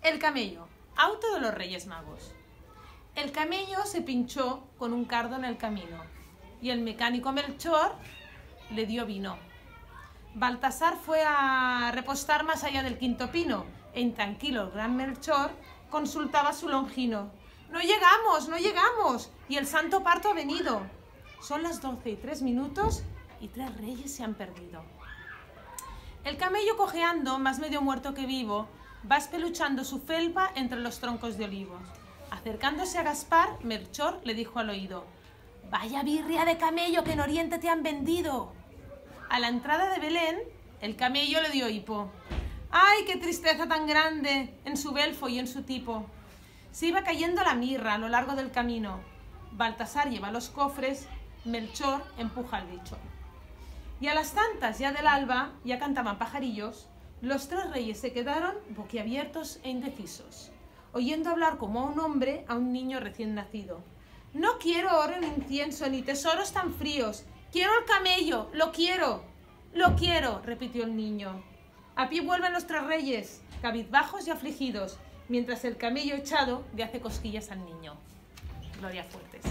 El camello, auto de los Reyes Magos. El camello se pinchó con un cardo en el camino y el mecánico Melchor le dio vino. Baltasar fue a repostar más allá del quinto pino e intranquilo el gran Melchor consultaba su longino. No llegamos, no llegamos y el santo parto ha venido. Son las doce y tres minutos y tres reyes se han perdido. El camello cojeando, más medio muerto que vivo, va espeluchando su felpa entre los troncos de olivos. Acercándose a Gaspar, Melchor le dijo al oído, Vaya birria de camello que en Oriente te han vendido. A la entrada de Belén, el camello le dio hipo. ¡Ay, qué tristeza tan grande en su belfo y en su tipo! Se iba cayendo la mirra a lo largo del camino. Baltasar lleva los cofres, Melchor empuja al bicho. Y a las tantas ya del alba, ya cantaban pajarillos, los tres reyes se quedaron boquiabiertos e indecisos, oyendo hablar como a un hombre a un niño recién nacido. No quiero oro ni incienso, ni tesoros tan fríos. Quiero el camello, lo quiero, lo quiero, repitió el niño. A pie vuelven los tres reyes, cabizbajos y afligidos, mientras el camello echado le hace cosquillas al niño. Gloria Fuertes.